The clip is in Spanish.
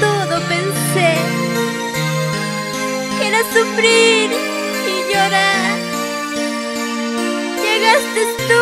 todo pensé que era sufrir y llorar. Llegaste tú.